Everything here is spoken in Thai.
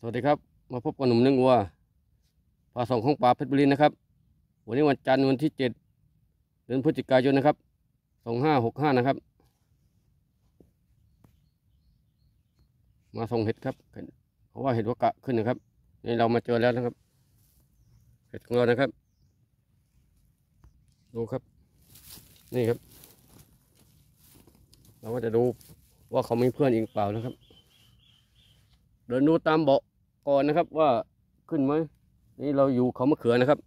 สวัสดีครับ มาพบกับหนุ่มเลี้ยงวัวปลาสองของป่าเพชรบุรีนะครับ วันนี้วันจันทร์วันที่เจ็ดเดือนพฤศจิกายนนะครับสองห้าหกห้านะครับ มาส่งเห็ดครับเพราะว่าเห็ดวากะขึ้นนะครับนี่เรามาเจอแล้วนะครับ เห็ดของเรานะครับ ดูครับ นี่ครับ เราก็จะดูว่าเขามีเพื่อนอีกเปล่านะครับเดินดูตามเบาะ ก่อนนะครับว่าขึ้นไหมนี่เราอยู่เขามะเขือนะครับ